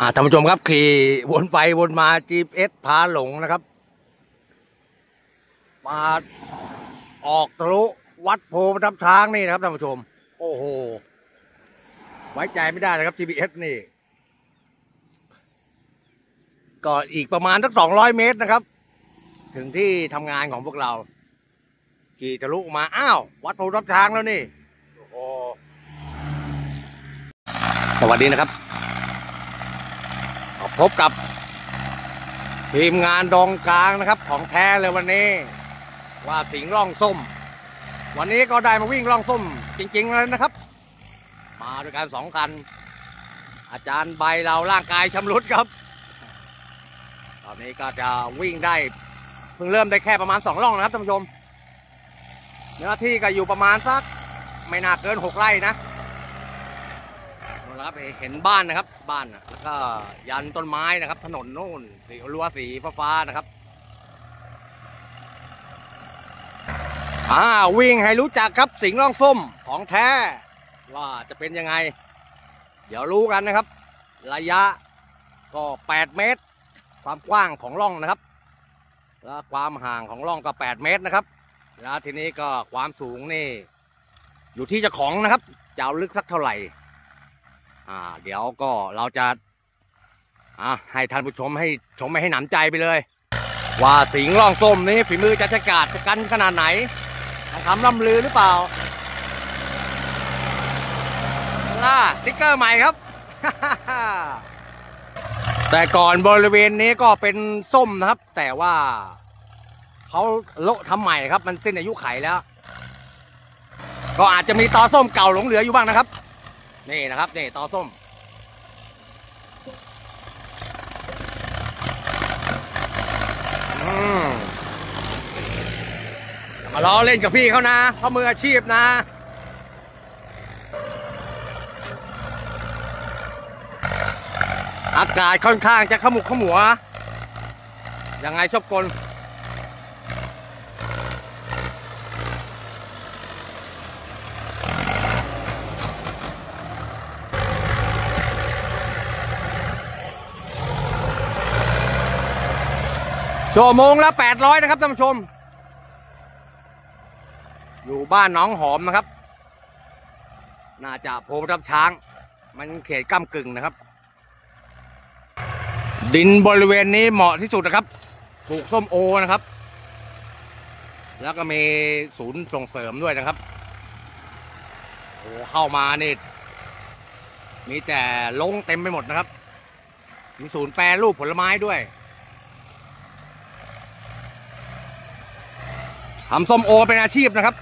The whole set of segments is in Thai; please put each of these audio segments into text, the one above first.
อ่าท่านผู้ชมครับขี่วนไปวนมา GPS พาหลงนะครับ มาออกทะลุวัดโพประทับช้างนี่นะครับท่านผู้ชม โอ้โห ไว้ใจไม่ได้นะครับ GPS นี่ก็อีกประมาณสักสองร้อยเมตรนะครับ ถึงที่ทำงานของพวกเรา ขี่ทะลุมา อ้าว วัดโพประทับช้างแล้วนี่สวัสดีนะครับ พบกับ ทีมงานดองกลางนะครับ ของแท้เลยวันนี้ ว่าสิงร่องส้ม วันนี้ก็ได้มาวิ่งร่องส้ม จริงๆเลยนะครับ มาด้วยกันสองคัน อาจารย์ใบเราร่างกายชำรุดครับ ตอนนี้ก็จะวิ่งได้เพิ่งเริ่มได้แค่ประมาณสองร่องนะครับท่านผู้ชมเนื้อที่ก็อยู่ประมาณสักไม่น่าเกินหกไร่นะ นะครับเห็นบ้านนะครับ บ้านนะแล้วก็ยันต้นไม้นะครับ ถนนนู่นสีรั้วสีฟ้าๆนะครับอ่าวิ่งให้รู้จักครับสิงห์ล่องส้มของแท้ ว่าจะเป็นยังไง เดี๋ยวรู้กันนะครับ ระยะก็ 8 เมตร ความกว้างของร่องนะครับ แล้วความห่างของร่องก็ 8 เมตรนะครับแล้วทีนี้ก็ความสูงนี่ อยู่ที่เจ้าของนะครับจะเอาลึกสักเท่าไหร่ อ่า เดี๋ยวก็เราจะอ่าให้ท่านผู้ชมให้ชมไม่ให้หนำใจไปเลย ว่าสิงห์ล่องส้มนี้ฝีมือจะชะกาดจะกันขนาดไหนทองคำล่ำลือหรือเปล่าล่าติ๊กเกอร์ใหม่ครับ แต่ก่อนบริเวณนี้ก็เป็นส้มนะครับ แต่ว่าเขาโละทำใหม่ครับ มันสิ้นอายุไขแล้ว ก็อาจจะมีตอส้มเก่าหลงเหลืออยู่บ้างนะครับ นี่นะครับนี่ตอส้มอืมามาล้อเล่นกับพี่เขานะเขามืออาชีพนะอากาศค่อนข้างจะขมุกขมัวยังไงชอบกล ชั่วโมงละแปดร้อยนะครับท่านผู้ชม อยู่บ้านหน้องหอมนะครับ น่าจะโพรับช้าง มันเขตก้ากึ่งนะครับ ดินบริเวณนี้เหมาะที่สุดนะครับปลูกส้มโอนะครับ แล้วก็มีศูนย์ส่งเสริมด้วยนะครับโอ้เข้ามานี่มีแต่ลงเต็มไปหมดนะครับ มีศูนย์แปรรูปผลไม้ด้วย ทำส้มโอเป็นอาชีพนะครับ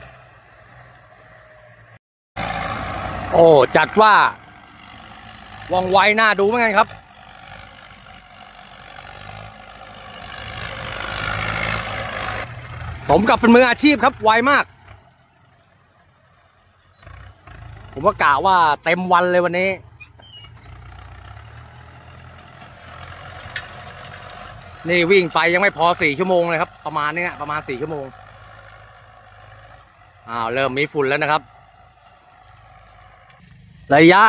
โอ้จัดว่าว่องไวหน้าดูเหมือนกันครับ สมกับเป็นมืออาชีพครับไวมาก ผมว่ากะว่าเต็มวันเลยวันนี้นี่วิ่งไปยังไม่พอสี่ชั่วโมงเลยครับ ประมาณนี้ประมาณสี่ชั่วโมง อ้าวเริ่มมีฝุ่นแล้วนะครับ ระยะ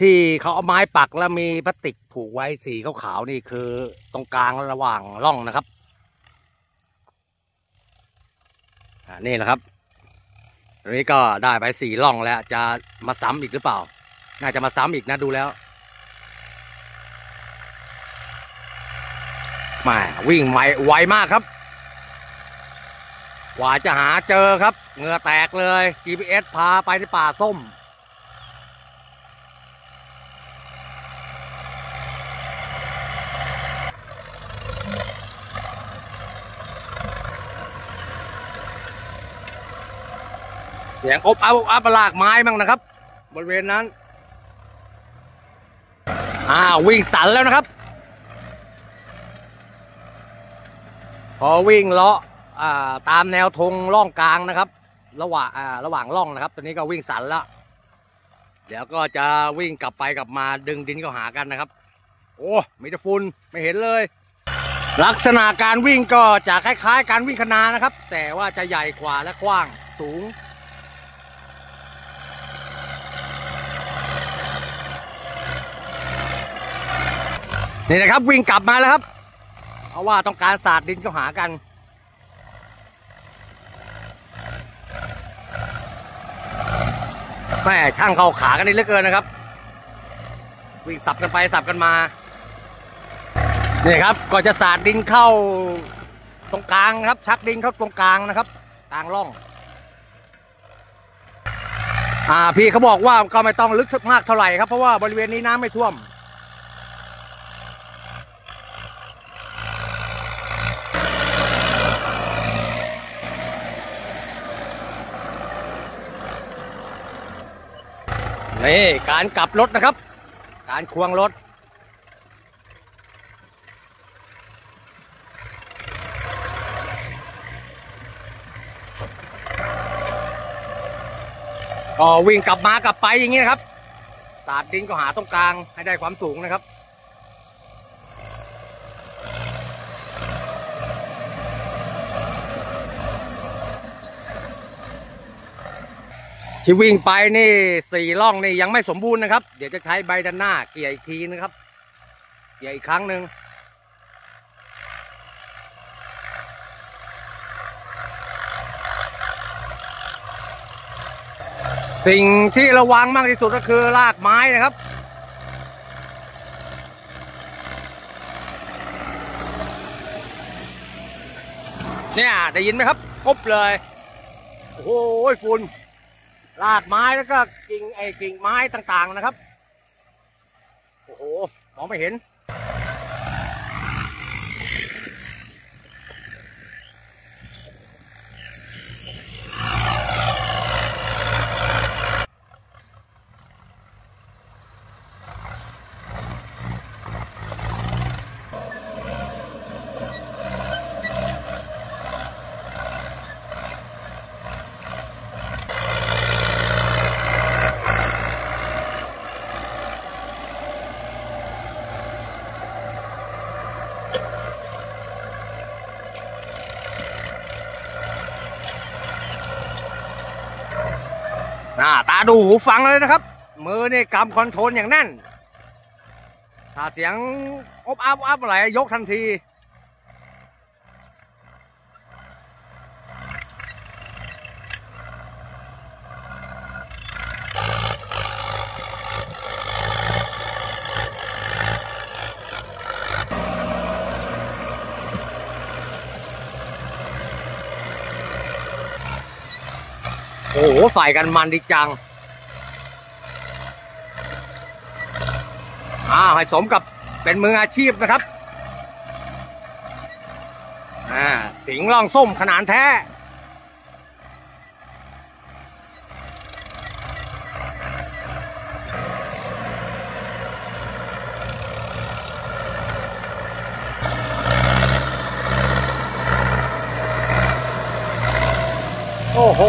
ที่เขาเอาไม้ปักแล้วมีพลาสติกผูกไว้สีขาวๆนี่คือตรงกลางระหว่างร่องนะครับอ่านี่นะครับตรงนี้ก็ได้ไปสี่ร่องแล้วจะมาซ้ำอีกหรือเปล่า น่าจะมาซ้ำอีกนะดูแล้วมาวิ่งไวไวมากครับ กว่าจะหาเจอครับ เหงื่อแตกเลย GPS พาไปในป่าส้ม เสียงอบอับอับลากไม้บ้างนะครับ บริเวณนั้น อ่าวิ่งสันแล้วนะครับ พอวิ่งเลาะ ตามแนวธงล่องกลางนะครับ ระหว่างระหว่างล่องนะครับ ตอนนี้ก็วิ่งสันแล้วเดี๋ยวก็จะวิ่งกลับไปกลับมาดึงดินเข้าหากันนะครับ โอ้มีแต่ฝุ่นไม่เห็นเลย ลักษณะการวิ่งก็จะคล้ายๆ การวิ่งคนานะครับ แต่ว่าจะใหญ่กว่าและกว้างสูงนี่นะครับวิ่งกลับมาแล้วครับ เพราะว่าต้องการสาดดินเข้าหากัน แม่ช่างเข้าขากันนี่เหลือเกินนะครับ วิ่งสับกันไปสับกันมานี่ครับก่อนจะสาดดินเข้าตรงกลางนะครับ ชักดินเข้าตรงกลางนะครับกลางร่อง อ่าพี่เขาบอกว่าก็ไม่ต้องลึกมากเท่าไหร่ครับเพราะว่าบริเวณนี้น้ำไม่ท่วม นี่การกลับรถนะครับ การควงรถ ก็วิ่งกลับมากลับไปอย่างนี้นะครับ สาดดินก็หาตรงกลางให้ได้ความสูงนะครับ ที่วิ่งไปนี่สี่ล่องนี่ยังไม่สมบูรณ์นะครับ เดี๋ยวจะใช้ใบด้านหน้าเกี่ยอีกทีนะครับ เกี่ยอีกครั้งหนึ่งสิ่งที่ระวังมากที่สุดก็คือรากไม้นะครับ เนี่ยได้ยินไหมครับกบเลย โอ้โหฝุ่น รากไม้แล้วก็กิ่งไอ้กิ่งไม้ต่างๆนะครับ โอ้โห มองไม่เห็น น่าตาดูหูฟังเลยนะครับ มือนี่กำคอนโทรลอย่างแน่น ถ้าเสียงอบอับอับอะไรยกทันที อ้โหใส่กันมันดีจังอ่าให้สมกับเป็นมืออาชีพนะครับอ่าสิงล่องส้มขนาดแท้โอ้โห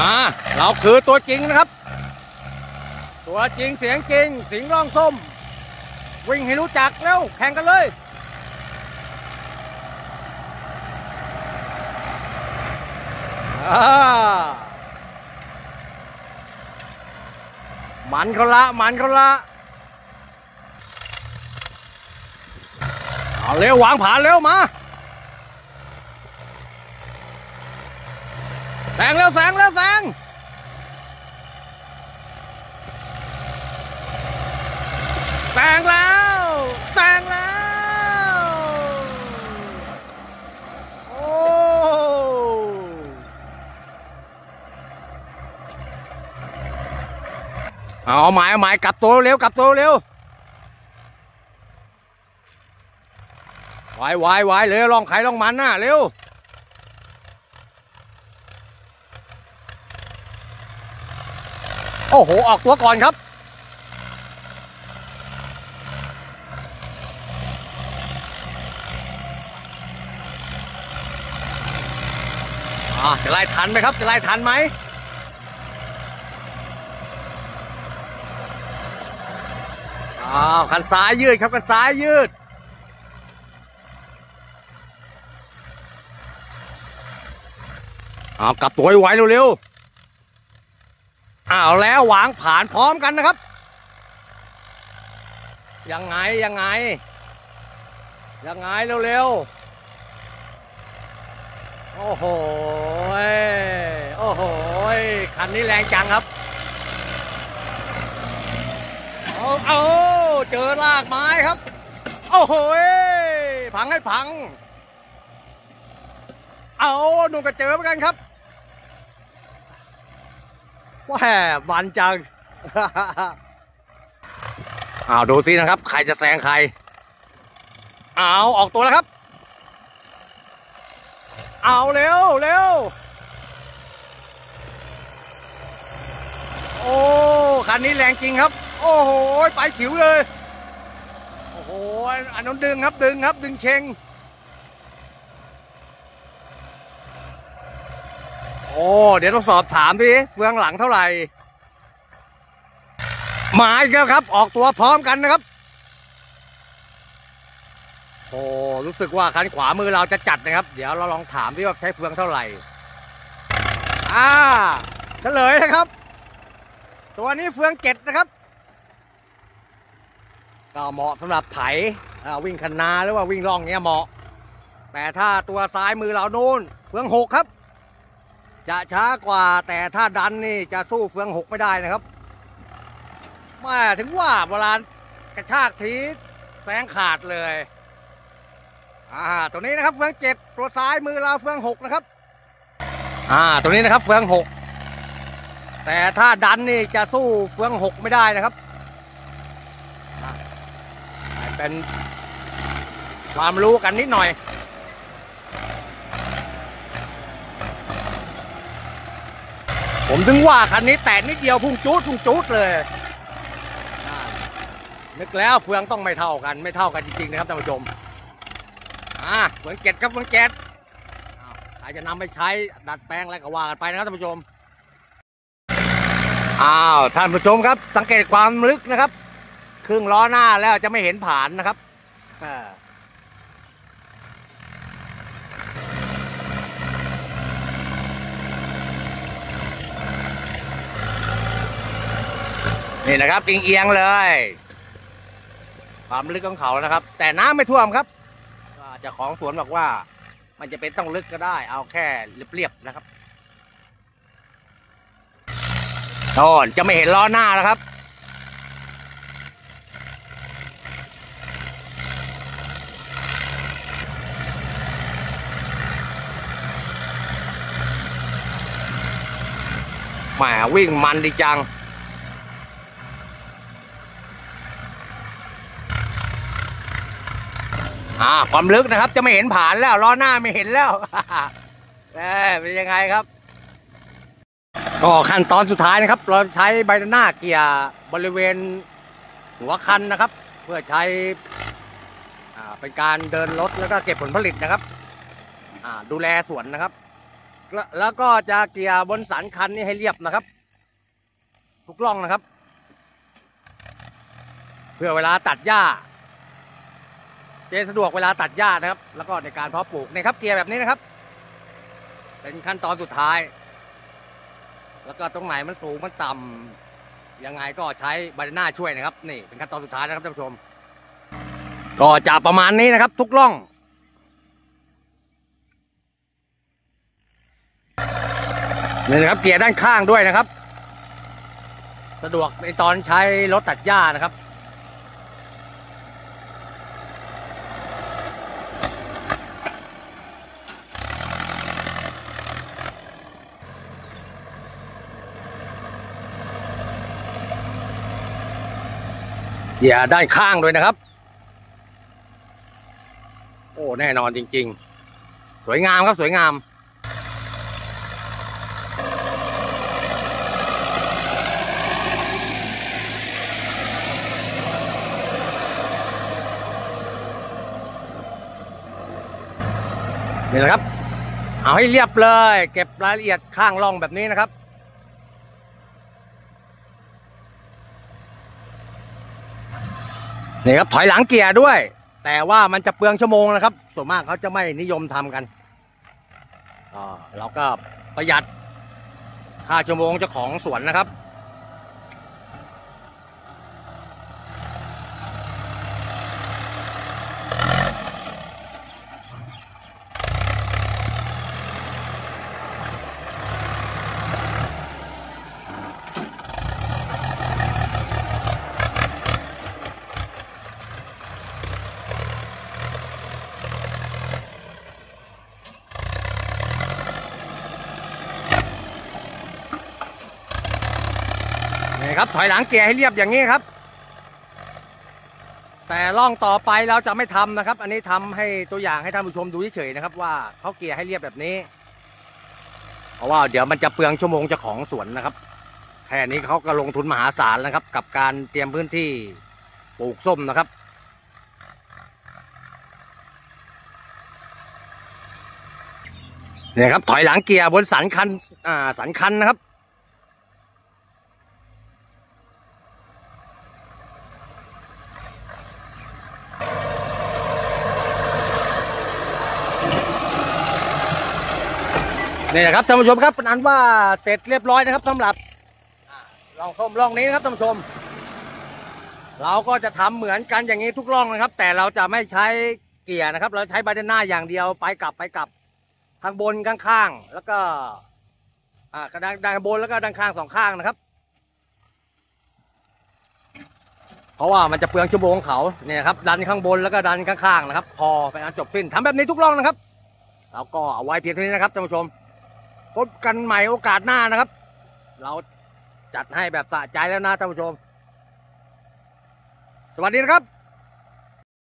อ่าเราคือตัวจริงนะครับ ตัวจริงเสียงจริง สิงร่องส้ม วิ่งให้รู้จักเร็วแข่งกันเลยมันเขาละมันเขาละเอาเร็ววางผ่านเร็วมา แซงเร็วแซงเร็วแซงแซงแล้วแซงแล้ว โอ้เอาหมายเอาหมายกลับตัวเร็วกลับตัวเร็วไวไวไวเร็วลองไขลองมันน่ะเร็ว อ้โห ออกตัวก่อนครับ จะไล่ทันไหมครับ จะไล่ทันไหมอ้าวคันซ้ายยืดครับคันซ้ายยืดเอากลับตัวไวเร็วๆ อ้าวแล้ววางผ่านพร้อมกันนะครับ ยังไง ยังไง ยังไงเร็วๆ โอ้โห โอ้โห คันนี้แรงจังครับ เอาเอาเจอลากไม้ครับ โอ้โห พังให้พัง เอาหนูก็เจอเหมือนกันครับ ว่าแหมบันจังเอาวดูสินะครับ ใครจะแซงใครเอาออกตัวแล้วครับ เอาเร็วเร็วโอ้คันนี้แรงจริงครับ โอ้โห ไปฉิวเลย โอ้โหอันนั้นดึงครับดึงครับดึงเชง โอ้ เดี๋ยวต้องสอบถามดิเฟืองหลังเท่าไหร่มาอีกแล้วครับ ออกตัวพร้อมกันนะครับ โอ้รู้สึกว่าคันขวามือเราจะจัดนะครับ เดี๋ยวเราลองถามดิว่าใช้เฟืองเท่าไหร่ อ่าเฉลยนะครับ ตัวนี้เฟืองเจ็ดนะครับก็เหมาะสำหรับไถวิ่งคันนาหรือว่าวิ่งล่องเนี้ยเหมาะ แต่ถ้าตัวซ้ายมือเราโนู่นเฟืองหกครับ จะช้ากว่าแต่ถ้าดันนี่จะสู้เฟืองหกไม่ได้นะครับแมาถึงว่าเวลากระชากทีแสงขาดเลย อ่า ตัวนี้นะครับเฟืองเจ็ดตัวซ้ายมือเราเฟืองหกนะครับ อ่า ตัวนี้นะครับเฟืองหกแต่ถ้าดันนี่จะสู้เฟืองหกไม่ได้นะครับ เป็นความรู้กันนิดหน่อย ผมถึงว่าคันนี้แตะนิดเดียวพุ่งจูดพุ่งจูดเลยนึกแล้วเฟืองต้องไม่เท่ากันไม่เท่ากันจริงๆนะครับท่านผู้ชมอ่าเฟืองเจ็ดครับเฟืองเจ็ดอาวใครจะนำไปใช้ดัดแปลงอะไรก็ว่ากันไปนะครับท่านผู้ชมอ้าวท่านผู้ชมครับ สังเกตความลึกนะครับ ครึ่งล้อหน้าแล้วจะไม่เห็นผ่านนะครับอ่า นี่นะครับเอียงๆเลย ความลึกของเขานะครับ แต่น้ำไม่ท่วมครับก็จ้าของสวนบอกว่า มันจะเป็นต้องลึกก็ได้ เอาแค่เรียบๆนะครับโน่นจะไม่เห็นล้อหน้าแล้วครับแหมวิ่งมันดีจัง อ่าความลึกนะครับ จะไม่เห็นผ่านแล้วล้อหน้าไม่เห็นแล้วเอ้ยเป็นยังไงครับ ก็ขั้นตอนสุดท้ายนะครับ เราใช้ใบหน้าเกียร์บริเวณหัวคันนะครับ เพื่อใช้อ่าเป็นการเดินรถแล้วก็เก็บผลผลิตนะครับอ่าดูแลสวนนะครับ แล้วแล้วก็จะเกียร์บนสันคันนี่ให้เรียบนะครับ ทุกล่องนะครับ เพื่อเวลาตัดหญ้า จะสะดวกเวลาตัดหญ้านะครับ แล้วก็ในการเพาะปลูกนะครับเกียร์แบบนี้นะครับ เป็นขั้นตอนสุดท้าย แล้วก็ตรงไหนมันสูงมันต่ำยังไงก็ใช้ใบานาน่าช่วยนะครับ นี่เป็นขั้นตอนสุดท้ายนะครับท่านผู้ชม ก็จะประมาณนี้นะครับ ทุกล่องนี่นะครับเกียร์ด้านข้างด้วยนะครับ สะดวกในตอนใช้รถตัดหญ้านะครับ เกียร์ด้านข้างด้วยนะครับ โอ้ แน่นอนจริง ๆ สวยงามครับสวยงามนี่นะครับ เอาให้เรียบเลย เก็บรายละเอียดข้างร่องแบบนี้นะครับ นี่ครับถอยหลังเกียร์ด้วย แต่ว่ามันจะเปลืองชั่วโมงนะครับ ส่วนมากเขาจะไม่นิยมทำกันเราก็ประหยัดค่าชั่วโมงเจ้าของสวนนะครับ ครับถอยหลังเกียร์ให้เรียบอย่างนี้ครับ แต่ล่องต่อไปเราจะไม่ทำนะครับ อันนี้ทำให้ตัวอย่างให้ท่านผู้ชมดูเฉยๆนะครับ ว่าเขาเกียร์ให้เรียบแบบนี้เพราะว่าเดี๋ยวมันจะเปลืองชั่วโมงจ้าของสวนนะครับแค่นี้เขาก็ลงทุนมหาศาลนะครับ กับการเตรียมพื้นที่ปลูกส้มนะครับเนี่ยครับถอยหลังเกียร์บนสันคันอ่าสันคันนะครับ นี่นะครับท่านผู้ชมครับเป็นอันว่าเสร็จเรียบร้อยนะครับสำหรับอ่าร่องส้มร่องนี้นะครับท่านผู้ชม เราก็จะทำเหมือนกันอย่างนี้ทุกร่องนะครับ แต่เราจะไม่ใช้เกียร์นะครับ เราใช้ใบด้านหน้าอย่างเดียวไปกลับไปกลับข้างบนข้างๆแล้วก็อ่ากระด้านด้านบนแล้วก็ด้านข้างสองข้างนะครับ เพราะว่ามันจะเปลืองชั่วโมงเขาเนี่ยครับดันข้างบนแล้วก็ดันข้างๆนะครับ พอเป็นอันจบสิ้นทำแบบนี้ทุกร่องนะครับแล้วก็เอาไว้เพียงเท่านี้นะครับท่านผู้ชม พบกันใหม่โอกาสหน้านะครับ เราจัดให้แบบสะใจแล้วนะท่านผู้ชม สวัสดีนะครับ